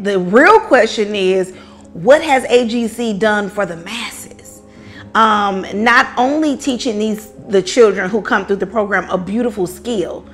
The real question is, what has AGC done for the masses? Um, not only teaching these the children who come through the program a beautiful skill,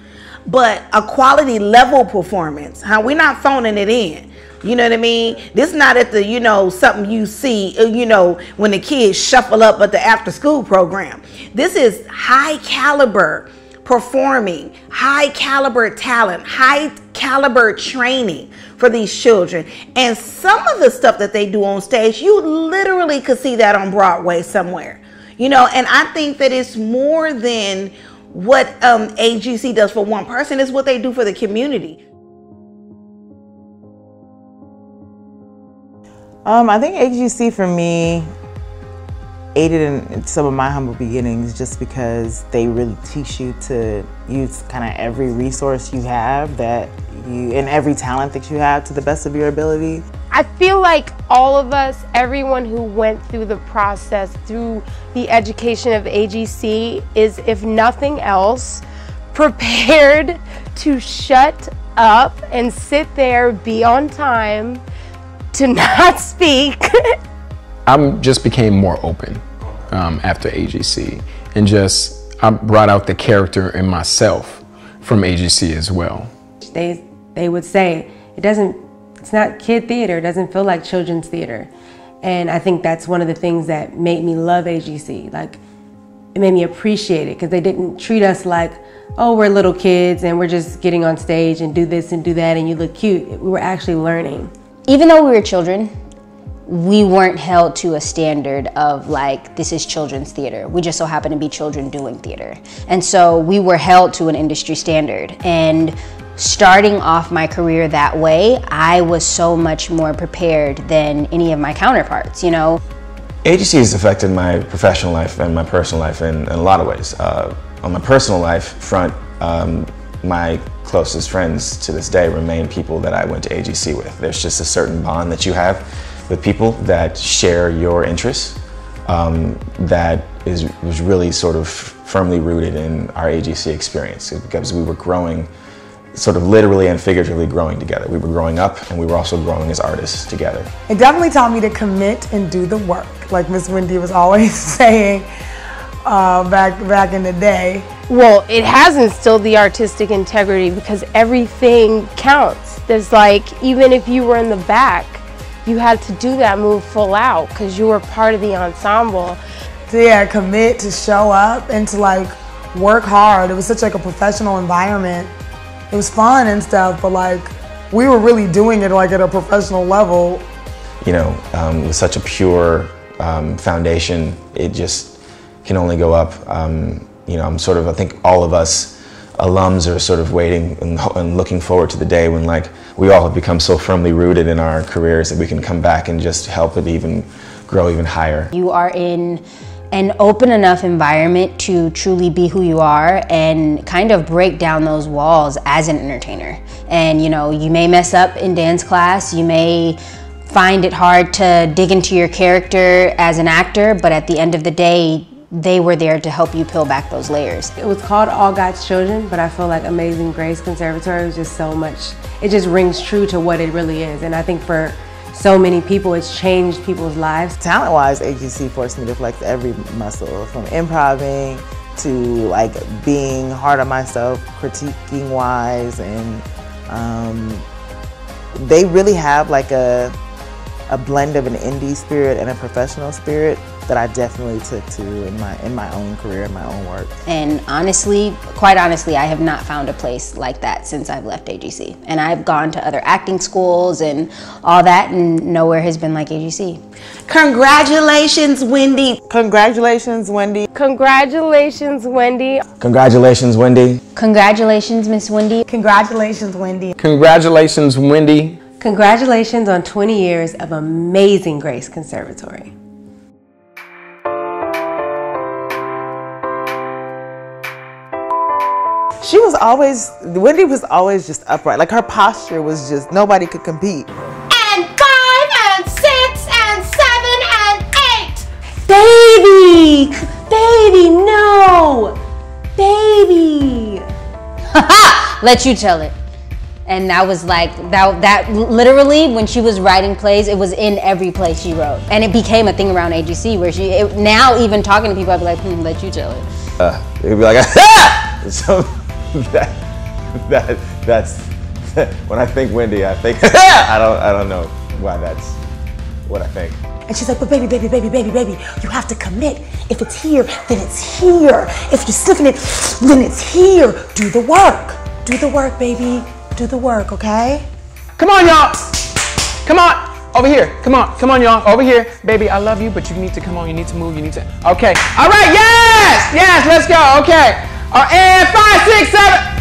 but a quality level performance. How we're not phoning it in. You know what I mean? This is not at the, you know, something you see, uh, you know, when the kids shuffle up at the after school program. This is high caliber performing, high caliber talent, high caliber training for these children. And some of the stuff that they do on stage, you literally could see that on Broadway somewhere. You know, and I think that it's more than what um, AGC does for one person, it's what they do for the community. Um, I think AGC for me aided in some of my humble beginnings just because they really teach you to use kind of every resource you have that you and every talent that you have to the best of your ability. I feel like all of us, everyone who went through the process, through the education of AGC, is, if nothing else, prepared to shut up and sit there, be on time, to not speak. I am just became more open um, after AGC and just I brought out the character in myself from AGC as well. They, they would say, it doesn't, it's not kid theater, it doesn't feel like children's theater. And I think that's one of the things that made me love AGC. Like, it made me appreciate it because they didn't treat us like, oh, we're little kids and we're just getting on stage and do this and do that and you look cute. We were actually learning even though we were children, we weren't held to a standard of like, this is children's theater. We just so happen to be children doing theater. And so we were held to an industry standard. And starting off my career that way, I was so much more prepared than any of my counterparts, you know? AGC has affected my professional life and my personal life in, in a lot of ways. Uh, on my personal life front, um, my closest friends to this day remain people that I went to AGC with. There's just a certain bond that you have with people that share your interests um, that is was really sort of firmly rooted in our AGC experience because we were growing sort of literally and figuratively growing together. We were growing up and we were also growing as artists together. It definitely taught me to commit and do the work, like Miss Wendy was always saying uh, back back in the day. Well, it has instilled the artistic integrity because everything counts. There's like, even if you were in the back, you had to do that move full out because you were part of the ensemble. So yeah, commit to show up and to like work hard. It was such like a professional environment. It was fun and stuff, but like we were really doing it like at a professional level. You know, um, with such a pure um, foundation, it just can only go up. Um, you know, I'm sort of, I think all of us alums are sort of waiting and, and, looking forward to the day when like we all have become so firmly rooted in our careers that we can come back and just help it even grow even higher. You are in an open enough environment to truly be who you are and kind of break down those walls as an entertainer. And you know, you may mess up in dance class, you may find it hard to dig into your character as an actor, but at the end of the day, they were there to help you peel back those layers. It was called All God's Children, but I feel like Amazing Grace Conservatory was just so much, it just rings true to what it really is. And I think for so many people, it's changed people's lives. Talent-wise, AGC forced me to flex every muscle, from improvising to like being hard on myself, critiquing wise, and um, they really have like a, a blend of an indie spirit and a professional spirit that I definitely took to in my in my own career, in my own work. And honestly, quite honestly, I have not found a place like that since I've left AGC. And I've gone to other acting schools and all that, and nowhere has been like AGC. Congratulations, Wendy. Congratulations, Wendy. Congratulations, Wendy. Congratulations, Wendy. Congratulations, Miss Wendy. Congratulations, Wendy. Congratulations, Wendy. Congratulations on 20 years of amazing Grace Conservatory. She was always, Wendy was always just upright. Like her posture was just, nobody could compete. And five and six and seven and eight. Baby, baby, no, baby. Let you tell it. And that was like that that literally when she was writing plays, it was in every play she wrote, and it became a thing around AGC where she it, now even talking to people, I'd be like, hmm, let you tell it. Uh, it would be like, ah! so that, that that's when I think Wendy, I think I don't I don't know why that's what I think. And she's like, but baby, baby, baby, baby, baby, you have to commit. If it's here, then it's here. If you're sniffing it, then it's here. Do the work. Do the work, baby. Do the work, okay? Come on, y'all. Come on. Over here. Come on. Come on, y'all. Over here. Baby, I love you, but you need to come on. You need to move. You need to. Okay. All right. Yes. Yes. Let's go. Okay. Uh, and five, six, seven.